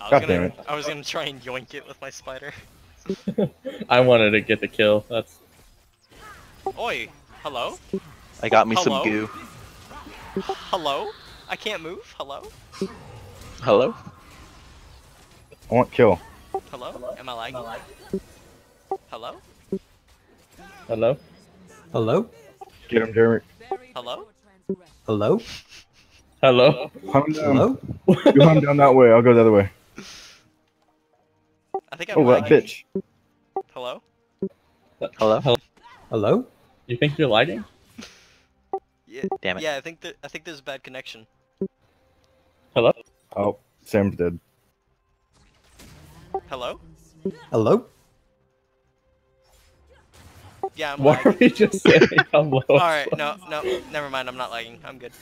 I God was gonna, it. I was gonna try and yoink it with my spider. I wanted to get the kill. That's Oi, hello, I got me Hello? some goo. hello. I can't move. Hello, Hello? I want kill. hello. Am I lagging? Hello, hello. Hello? Get him, Jeremy. hello. Hello? Hello. Hunt him down. Hello? You hunt down that way. I'll go the other way. I think I'm Oh, that bitch. Hello. Hello? Hello? Hello? You think you're lagging? Yeah. Damn it. Yeah, I think that I think there's a bad connection. Hello. Oh, Sam's dead. Hello. Hello? Yeah, I'm Why are we just saying hello? All right, no, no, never mind. I'm not lagging. I'm good.